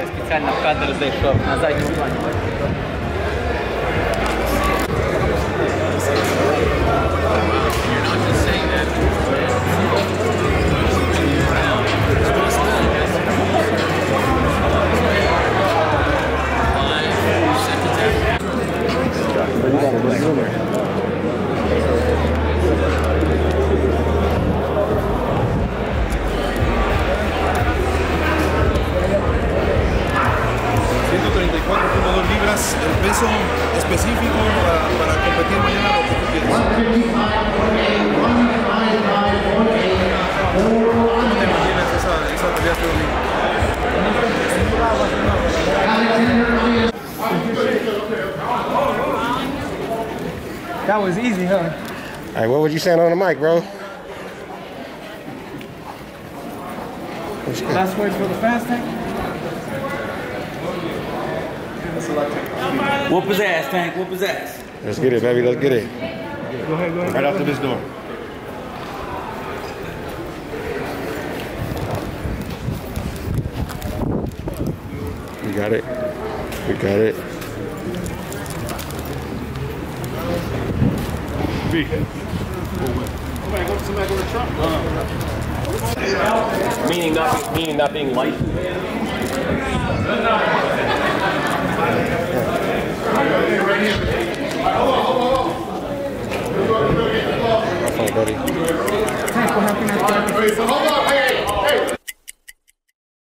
Я спеціально в кадр зайшов на задній плані. Libras el peso específico para, para competir mañana lo que tú quieres. ¿Cómo te imaginas esa, esa pelea este domingo? That was easy, huh? All right, what would you saying on the mic, bro? Last words for the fast tank? Whoop his ass, Tank. Whoop his ass. Let's get it, baby. Let's get it. Go ahead, go ahead. Right after this door. We got it. We got it. Meaning not, meaning not being light. buddy.